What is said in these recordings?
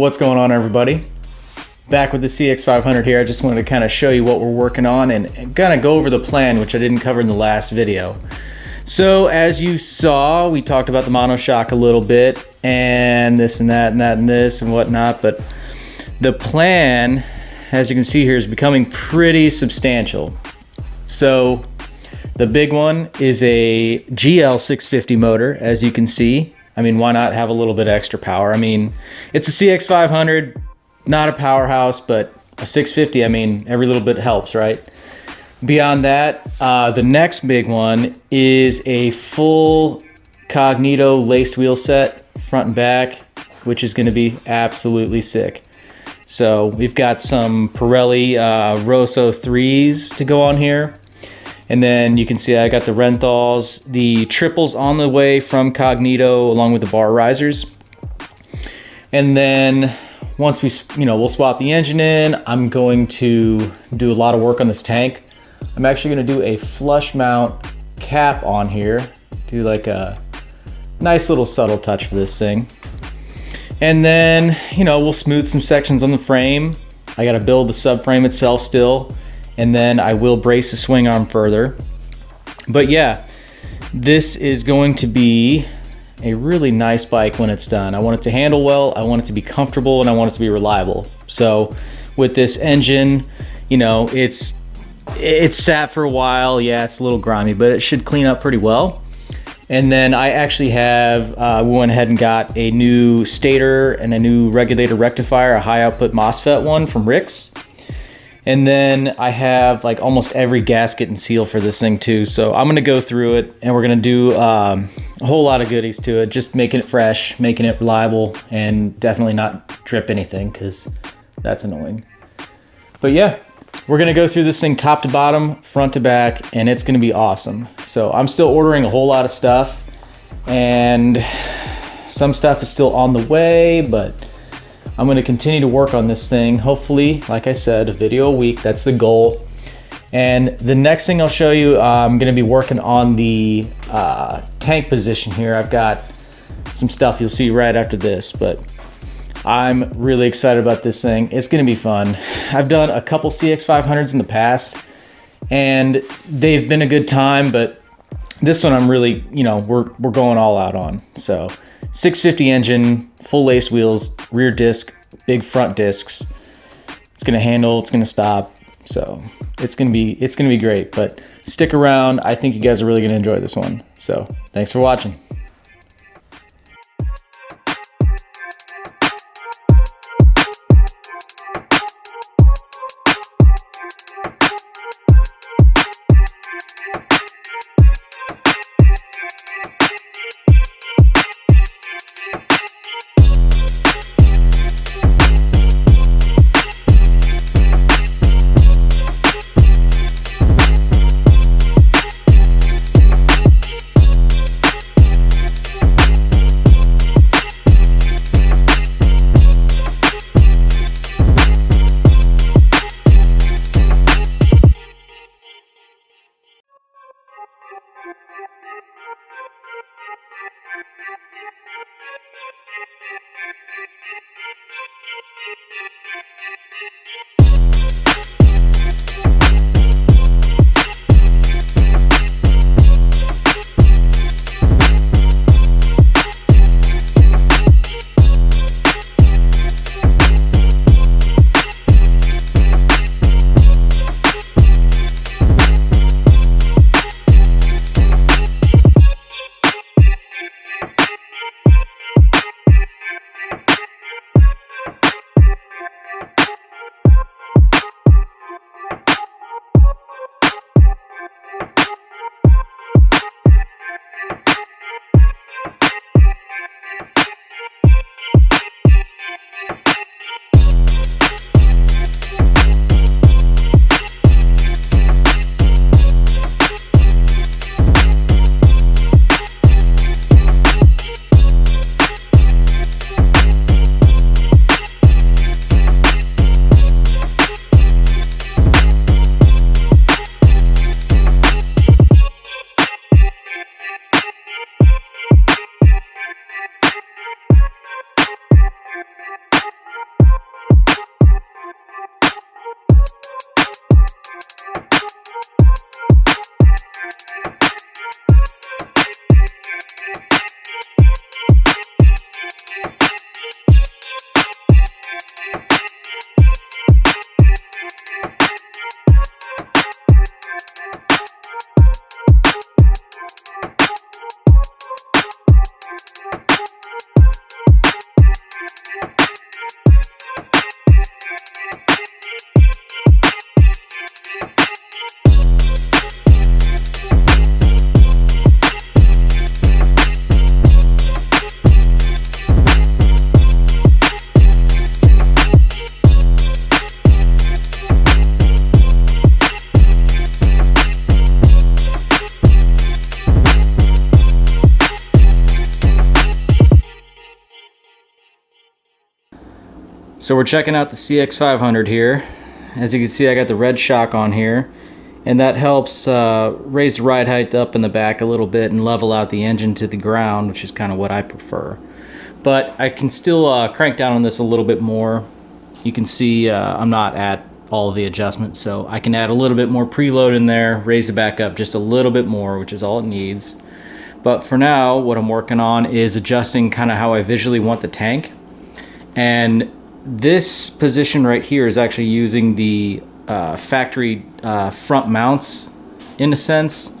What's going on everybody? Back with the CX500 here. I just wanted to kind of show you what we're working on and kind of go over the plan, which I didn't cover in the last video. So as you saw, we talked about the monoshock a little bit and this and that and that and this and whatnot, but the plan, as you can see here, is becoming pretty substantial. So the big one is a GL650 motor, as you can see. I mean, why not have a little bit extra power? I mean, it's a CX500, not a powerhouse, but a 650, I mean, every little bit helps, right? Beyond that, uh, the next big one is a full Cognito laced wheel set, front and back, which is gonna be absolutely sick. So we've got some Pirelli uh, Rosso 3s to go on here. And then you can see I got the Renthals, the triples on the way from Cognito along with the bar risers. And then once we, you know, we'll swap the engine in, I'm going to do a lot of work on this tank. I'm actually gonna do a flush mount cap on here, do like a nice little subtle touch for this thing. And then, you know, we'll smooth some sections on the frame. I gotta build the subframe itself still and then I will brace the swing arm further. But yeah, this is going to be a really nice bike when it's done. I want it to handle well, I want it to be comfortable, and I want it to be reliable. So with this engine, you know, it's it's sat for a while. Yeah, it's a little grimy, but it should clean up pretty well. And then I actually have, uh, we went ahead and got a new stator and a new regulator rectifier, a high output MOSFET one from Rick's. And then I have like almost every gasket and seal for this thing too. So I'm gonna go through it and we're gonna do um, a whole lot of goodies to it, just making it fresh, making it reliable, and definitely not drip anything because that's annoying. But yeah, we're gonna go through this thing top to bottom, front to back, and it's gonna be awesome. So I'm still ordering a whole lot of stuff and some stuff is still on the way, but I'm gonna continue to work on this thing. Hopefully, like I said, a video a week, that's the goal. And the next thing I'll show you, uh, I'm gonna be working on the uh, tank position here. I've got some stuff you'll see right after this, but I'm really excited about this thing. It's gonna be fun. I've done a couple CX500s in the past and they've been a good time, but this one I'm really, you know, we're, we're going all out on. So 650 engine, full lace wheels, rear disc, big front discs. It's gonna handle, it's gonna stop. So it's gonna be it's gonna be great. But stick around. I think you guys are really gonna enjoy this one. So thanks for watching. So we're checking out the CX500 here. As you can see, I got the red shock on here, and that helps uh, raise the ride height up in the back a little bit and level out the engine to the ground, which is kind of what I prefer. But I can still uh, crank down on this a little bit more. You can see uh, I'm not at all the adjustments, so I can add a little bit more preload in there, raise it back up just a little bit more, which is all it needs. But for now, what I'm working on is adjusting kind of how I visually want the tank. And this position right here is actually using the uh, factory uh, front mounts in a sense.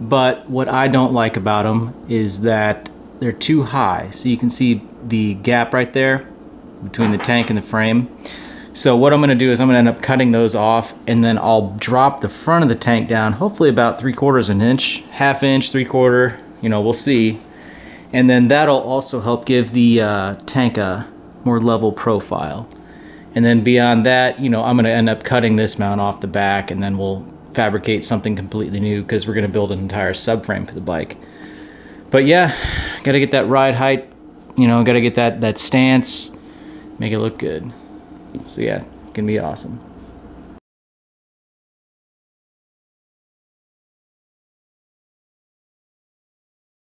But what I don't like about them is that they're too high. So you can see the gap right there between the tank and the frame. So what I'm gonna do is I'm gonna end up cutting those off and then I'll drop the front of the tank down, hopefully about three quarters an inch, half inch, three quarter, you know, we'll see. And then that'll also help give the uh, tank a more level profile. And then beyond that, you know, I'm gonna end up cutting this mount off the back and then we'll fabricate something completely new because we're gonna build an entire subframe for the bike. But yeah, gotta get that ride height, you know, gotta get that, that stance, make it look good. So yeah, it's gonna be awesome.